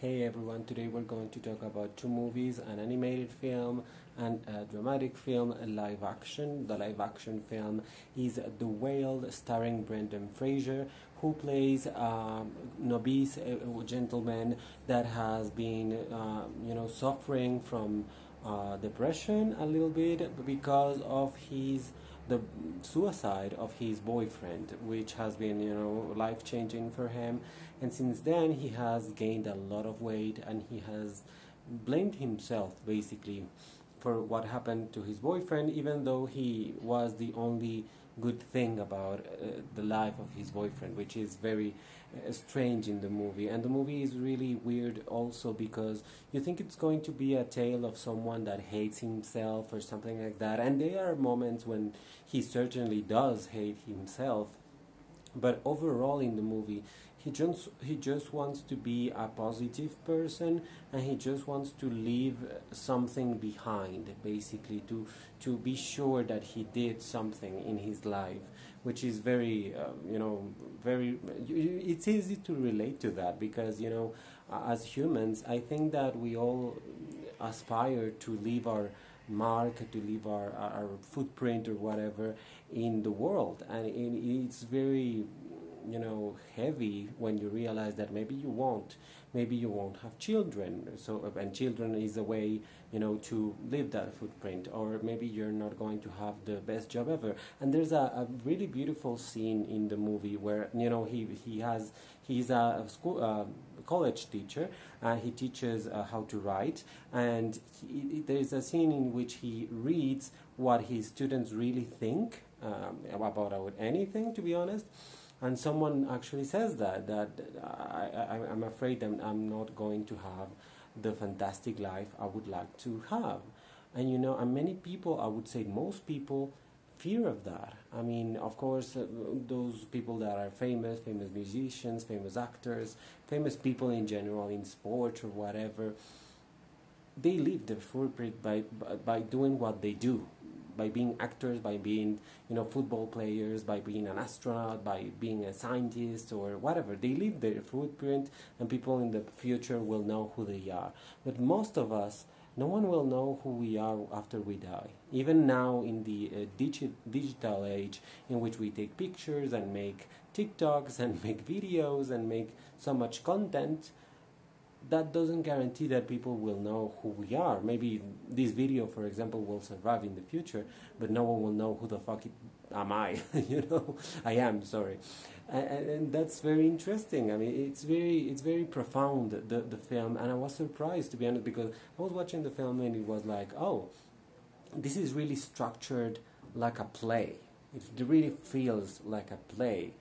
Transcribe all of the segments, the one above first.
Hey everyone, today we're going to talk about two movies an animated film and a dramatic film, a live action. The live action film is The Whale, starring Brendan Fraser, who plays um, an obese uh, gentleman that has been, uh, you know, suffering from uh, depression a little bit because of his the suicide of his boyfriend, which has been, you know, life changing for him. And since then, he has gained a lot of weight and he has blamed himself basically for what happened to his boyfriend, even though he was the only good thing about uh, the life of his boyfriend, which is very uh, strange in the movie. And the movie is really weird also because you think it's going to be a tale of someone that hates himself or something like that. And there are moments when he certainly does hate himself. But overall in the movie, he just he just wants to be a positive person and he just wants to leave something behind basically to to be sure that he did something in his life which is very uh, you know very it's easy to relate to that because you know as humans i think that we all aspire to leave our mark to leave our, our footprint or whatever in the world. And it's very you know heavy when you realize that maybe you won't maybe you won't have children. So and children is a way you know to leave that footprint or maybe you're not going to have the best job ever. And there's a, a really beautiful scene in the movie where you know he he has he's a school uh, college teacher uh, he teaches uh, how to write. And he, there's a scene in which he reads what his students really think um, about anything to be honest and someone actually says that that I, I, I'm afraid I'm, I'm not going to have the fantastic life I would like to have. And you know, and many people, I would say most people, fear of that. I mean, of course, uh, those people that are famous, famous musicians, famous actors, famous people in general in sport or whatever, they leave their footprint by, by doing what they do by being actors, by being you know football players, by being an astronaut, by being a scientist or whatever. They leave their footprint, and people in the future will know who they are. But most of us, no one will know who we are after we die. Even now in the uh, digi- digital age, in which we take pictures and make TikToks and make videos and make so much content that doesn't guarantee that people will know who we are. Maybe this video, for example, will survive in the future, but no one will know who the fuck it, am I. you know, I am. Sorry, and, and, that's very interesting. I mean, it's very it's very profound the the film, and I was surprised to be honest because I was watching the film and it was like, oh, this is really structured like a play. It really feels like a play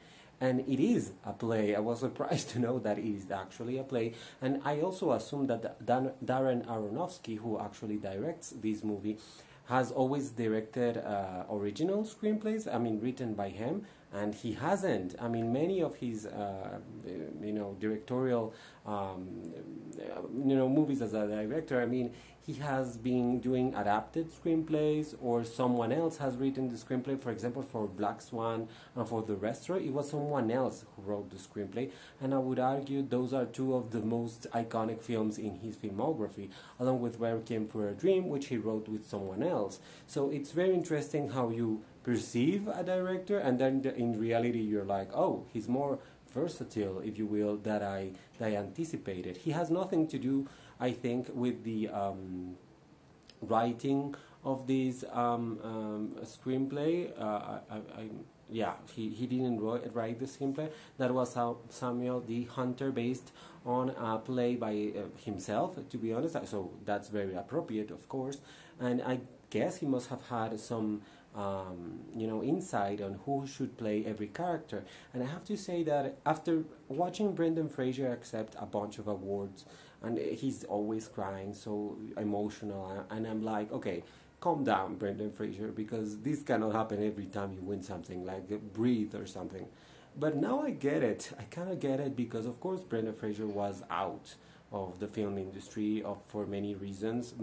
and it is a play. I was surprised to know that it is actually a play, and I also assume that Dan- Darren Aronofsky, who actually directs this movie, has always directed uh, original screenplays. I mean, written by him, and he hasn't. I mean, many of his, uh, you know, directorial, um, you know, movies as a director. I mean, he has been doing adapted screenplays, or someone else has written the screenplay. For example, for Black Swan and for The Wrestler, it was someone else who wrote the screenplay. And I would argue those are two of the most iconic films in his filmography, along with Requiem for a Dream, which he wrote with someone else. So it's very interesting how you perceive a director, and then in reality you're like, oh, he's more versatile, if you will, that I that I anticipated. He has nothing to do, I think, with the um, writing of this um, um, screenplay. Uh, I, I, yeah, he, he didn't write, write the screenplay. That was Samuel D. Hunter, based on a play by uh, himself, to be honest. So that's very appropriate, of course. And I guess he must have had some um, you know insight on who should play every character. And I have to say that after watching Brendan Fraser accept a bunch of awards, and he's always crying, so emotional, and I'm like, okay. Calm down, Brendan Fraser, because this cannot happen every time you win something, like breathe or something. But now I get it. I kind of get it because, of course, Brendan Fraser was out of the film industry of, for many reasons.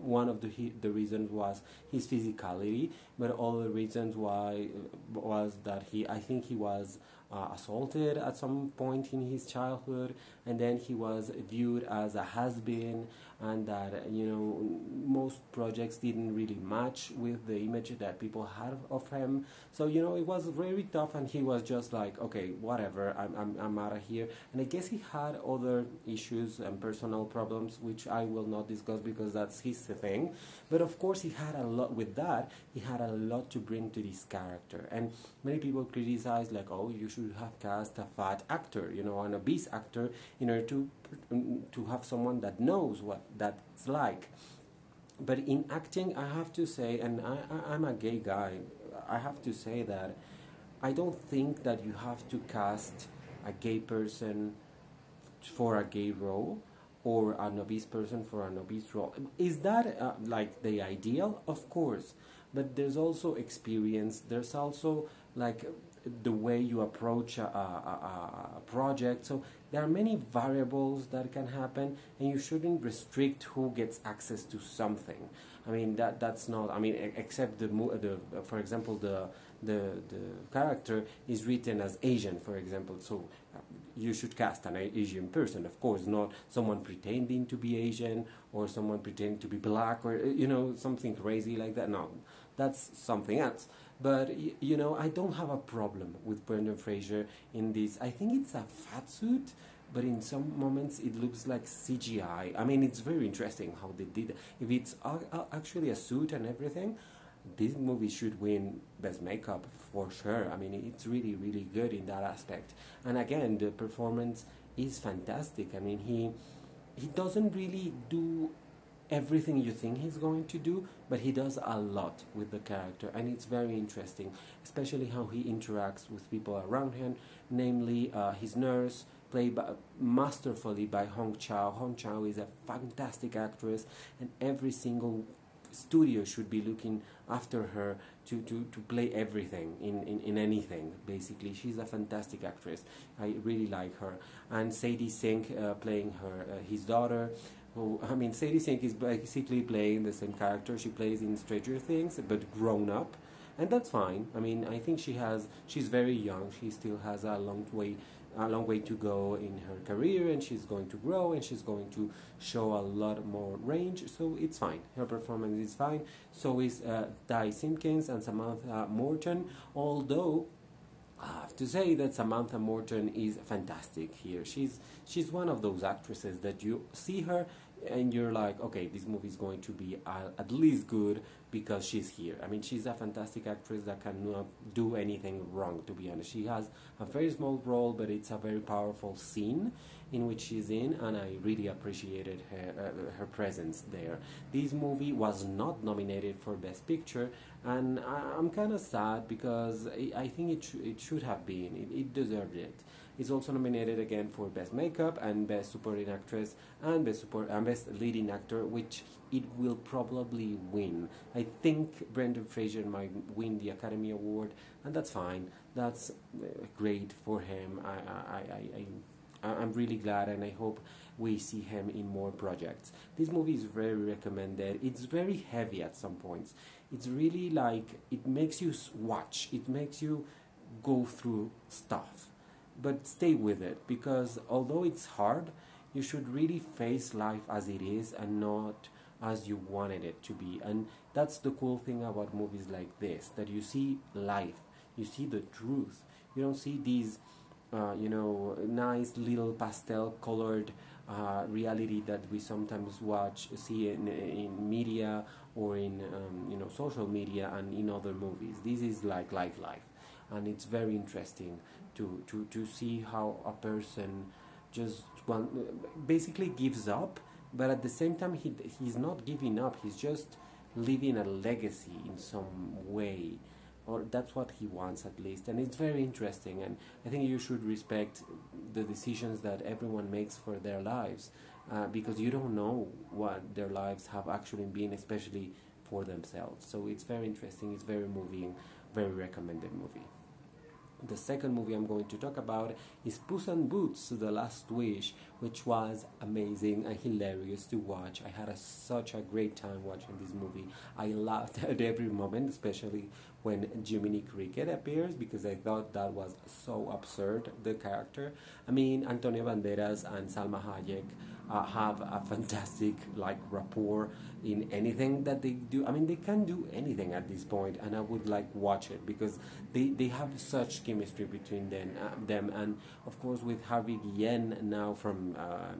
One of the the reasons was his physicality, but all the reasons why was that he I think he was uh, assaulted at some point in his childhood, and then he was viewed as a has-been, and that you know most projects didn't really match with the image that people had of him. So you know it was very tough, and he was just like, okay, whatever, I'm I'm, I'm out of here. And I guess he had other issues and personal problems, which I will not discuss because that's his thing. But of course, he had a lot with that. He had a lot to bring to this character, and many people criticize like, oh, you should have cast a fat actor, you know, an obese actor, in order to to have someone that knows what that's like. But in acting, I have to say, and I, I, I'm a gay guy, I have to say that I don't think that you have to cast a gay person for a gay role or an obese person for an obese role. Is that uh, like the ideal? Of course. But there's also experience, there's also like the way you approach a, a, a, project. So there are many variables that can happen, and you shouldn't restrict who gets access to something. I mean that that's not. I mean except the the for example the the the character is written as Asian, for example. So uh, you should cast an Asian person, of course, not someone pretending to be Asian or someone pretending to be black or you know something crazy like that. No, that's something else. But you know, I don't have a problem with Brendan Fraser in this. I think it's a fat suit, but in some moments it looks like CGI. I mean, it's very interesting how they did. It. If it's actually a suit and everything, this movie should win best makeup for sure. I mean, it's really, really good in that aspect. And again, the performance is fantastic. I mean, he he doesn't really do everything you think he's going to do, but he does a lot with the character, and it's very interesting, especially how he interacts with people around him, namely uh, his nurse, played by, masterfully by Hong Chau. Hong Chau is a fantastic actress, and every single studio should be looking after her to, to, to play everything in, in, in anything, basically. She's a fantastic actress. I really like her. And Sadie Sink uh, playing her uh, his daughter I mean, Sadie Sink is basically playing the same character she plays in Stranger Things, but grown up, and that's fine. I mean, I think she has she's very young. She still has a long way a long way to go in her career, and she's going to grow, and she's going to show a lot more range. So it's fine. Her performance is fine. So is uh, Ty Simpkins and Samantha Morton, although I have to say that Samantha Morton is fantastic here. She's she's one of those actresses that you see her and you're like, okay, this movie is going to be uh, at least good because she's here. I mean, she's a fantastic actress that cannot do anything wrong, to be honest. She has a very small role, but it's a very powerful scene in which she's in, and I really appreciated her, uh, her presence there. This movie was not nominated for Best Picture, and I, am kind of sad because I, I think it, sh- it should have been. It, it deserved it. It's also nominated again for Best Makeup and Best Supporting Actress and Best Support and Best Leading Actor, which it will probably win. I think Brendan Fraser might win the Academy Award, and that's fine. That's uh, great for him. I, I, I, I, I'm really glad, and I hope we see him in more projects. This movie is very recommended. It's very heavy at some points. It's really like it makes you watch. It makes you go through stuff but stay with it because although it's hard, you should really face life as it is and not as you wanted it to be. And that's the cool thing about movies like this that you see life, you see the truth. You don't see these, uh, you know, nice little pastel colored uh, reality that we sometimes watch, see in, in media or in, um, you know, social media and in other movies. This is like life, life. And it's very interesting to, to, to see how a person just basically gives up, but at the same time, he, he's not giving up, he's just leaving a legacy in some way. Or that's what he wants at least, and it's very interesting. And I think you should respect the decisions that everyone makes for their lives, uh, because you don't know what their lives have actually been, especially for themselves. So it's very interesting. It's very moving. Very recommended movie. The second movie I'm going to talk about is Puss in Boots: The Last Wish, which was amazing and hilarious to watch. I had a, such a great time watching this movie. I laughed at every moment, especially when Jiminy Cricket appears because I thought that was so absurd. The character. I mean, Antonio Banderas and Salma Hayek uh, have a fantastic like rapport in anything that they do. I mean, they can do anything at this point, and I would like watch it because they, they have such chemistry between them, uh, them. And of course, with Harvey Guillén now from uh,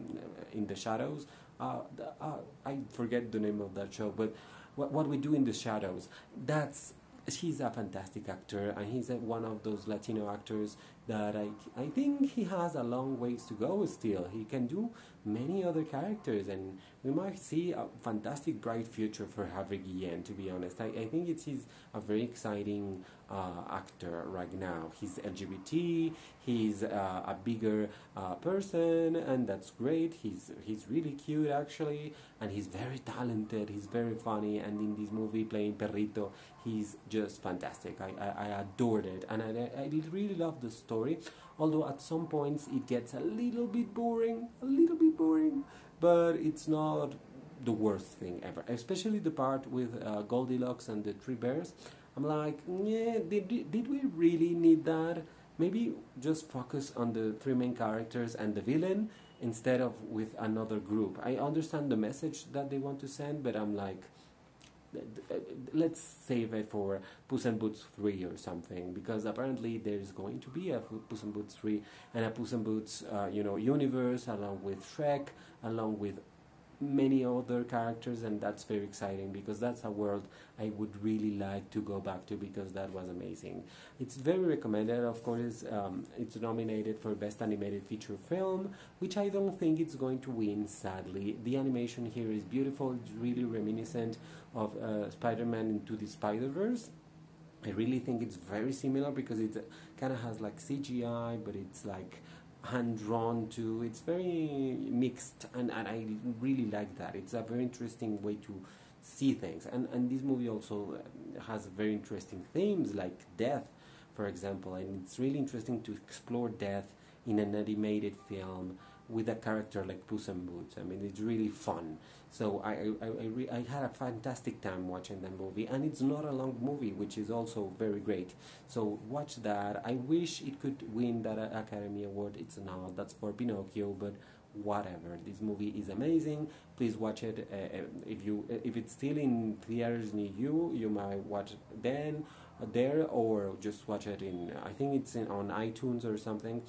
In the Shadows, uh, uh, I forget the name of that show, but what, what we do in the shadows, that's he's a fantastic actor and he's a, one of those Latino actors that I, I think he has a long ways to go still. He can do many other characters and we might see a fantastic bright future for Harvey Guillén to be honest. I, I think it's he's a very exciting uh, actor right now. He's LGBT, he's uh, a bigger uh, person and that's great. He's, he's really cute actually and he's very talented, he's very funny and in this movie playing Perrito he's just fantastic. I, I, I adored it and I, I really love the story story although at some points it gets a little bit boring a little bit boring but it's not the worst thing ever. Especially the part with uh, Goldilocks and the three bears. I'm like yeah did, did we really need that? Maybe just focus on the three main characters and the villain instead of with another group. I understand the message that they want to send but I'm like let's save it for Puss in Boots 3 or something because apparently there's going to be a Puss in Boots 3 and a Puss in Boots uh, you know universe along with Shrek along with many other characters and that's very exciting because that's a world I would really like to go back to because that was amazing. It's very recommended of course um, it's nominated for best animated feature film which I don't think it's going to win sadly. The animation here is beautiful, it's really reminiscent of uh, Spider-Man into the Spider-Verse I really think it's very similar because it kind of has like CGI, but it's like hand drawn to. It's very mixed, and, and I really like that. It's a very interesting way to see things. And and this movie also has very interesting themes like death, for example. And it's really interesting to explore death in an animated film with a character like Puss in Boots. I mean, it's really fun. So I I, I, re- I, had a fantastic time watching that movie, and it's not a long movie, which is also very great. So watch that. I wish it could win that Academy Award. It's not. That's for Pinocchio, but whatever. This movie is amazing. Please watch it. Uh, uh if you if it's still in theaters near you, you might watch it then uh, there, or just watch it in. I think it's in on iTunes or something.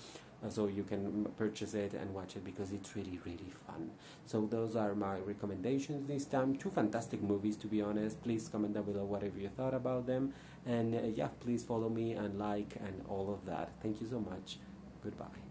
Uh, so you can purchase it and watch it because it's really really fun. So those are my recommendations this time. Two fantastic movies to be honest. Please comment down below whatever you thought about them. And uh, yeah please follow me and like and all of that. Thank you so much. Goodbye